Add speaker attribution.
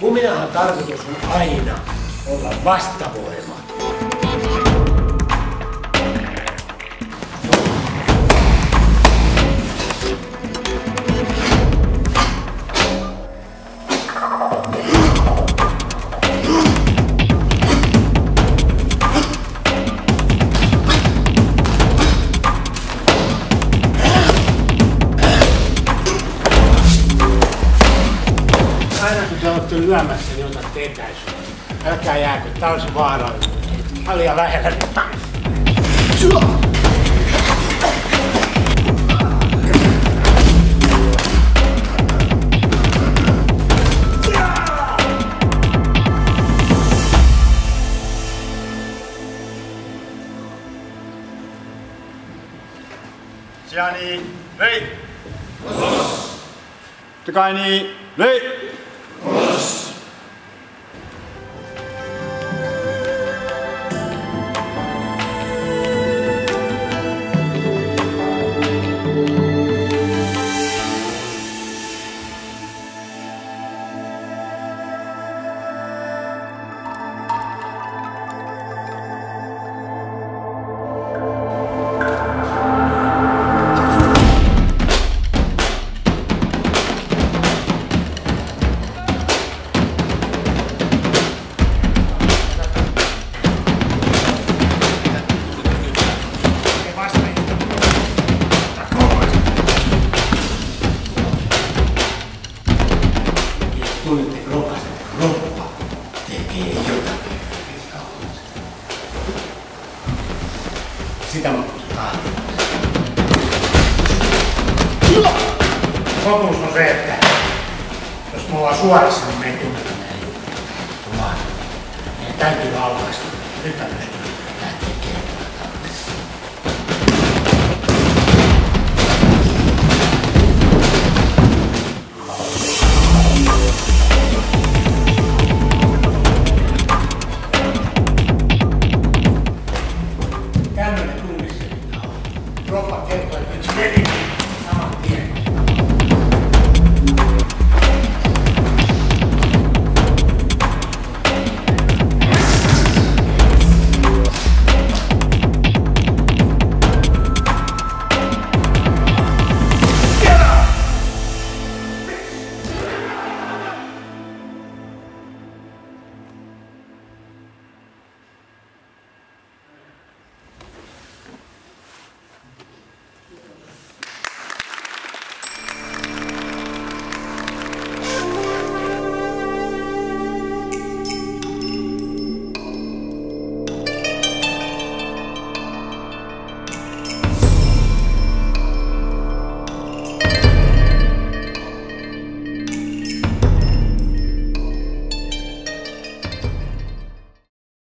Speaker 1: Kuminahan tarkoitus on aina olla vastavoima. Thank olette lyömässä, niin otatte etäisyyttä. Älkää jääkö, tää on se vaarallinen. Mä liian lähellä.
Speaker 2: Siani, lei! Takaini, lei!
Speaker 1: Sitä mä kutsutaan. Totuus on se, että jos me ollaan suorassa, niin me ei tunneta näitä meidän täytyy aukaista. Nyt mä pystyn lähteä Drop a paper, it's ready.